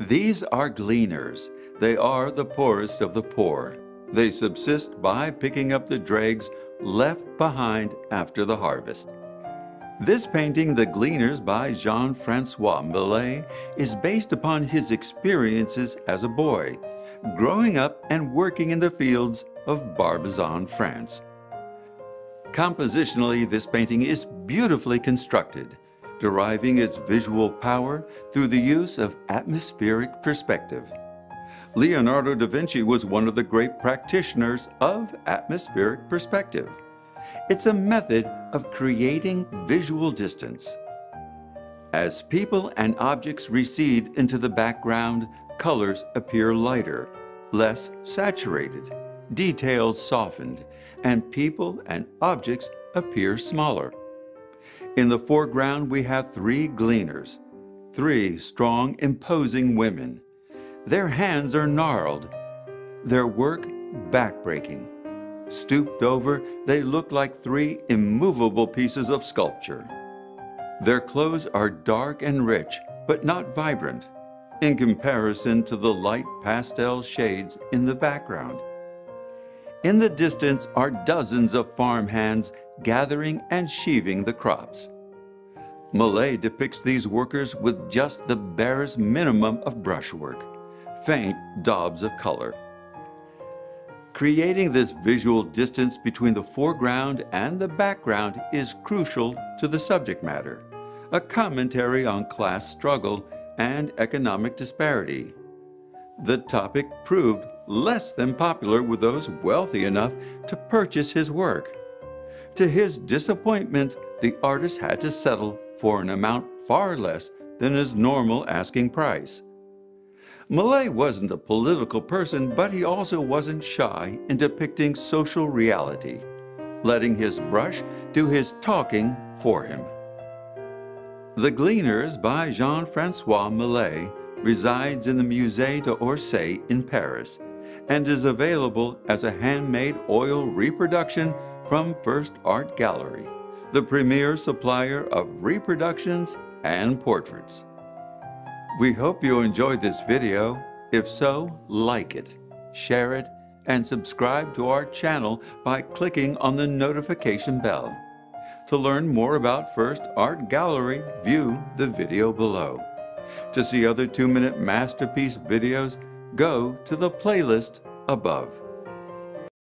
These are gleaners. They are the poorest of the poor. They subsist by picking up the dregs left behind after the harvest. This painting, The Gleaners by Jean-Francois Millet, is based upon his experiences as a boy, growing up and working in the fields of Barbizon, France. Compositionally, this painting is beautifully constructed, deriving its visual power through the use of atmospheric perspective. Leonardo da Vinci was one of the great practitioners of atmospheric perspective. It's a method of creating visual distance. As people and objects recede into the background, colors appear lighter, less saturated, details softened, and people and objects appear smaller. In the foreground, we have three gleaners, three strong, imposing women. Their hands are gnarled, their work backbreaking. Stooped over, they look like three immovable pieces of sculpture. Their clothes are dark and rich, but not vibrant, in comparison to the light pastel shades in the background. In the distance are dozens of farm hands gathering and sheaving the crops. Millet depicts these workers with just the barest minimum of brushwork, faint daubs of color. Creating this visual distance between the foreground and the background is crucial to the subject matter, a commentary on class struggle and economic disparity. The topic proved less than popular with those wealthy enough to purchase his work. To his disappointment, the artist had to settle for an amount far less than his normal asking price. Millet wasn't a political person, but he also wasn't shy in depicting social reality, letting his brush do his talking for him. The Gleaners by Jean-Francois Millet resides in the Musée d'Orsay in Paris and is available as a handmade oil reproduction from First Art Gallery, the premier supplier of reproductions and portraits. We hope you enjoyed this video. If so, like it, share it, and subscribe to our channel by clicking on the notification bell. To learn more about First Art Gallery, view the video below. To see other two-minute masterpiece videos, go to the playlist above.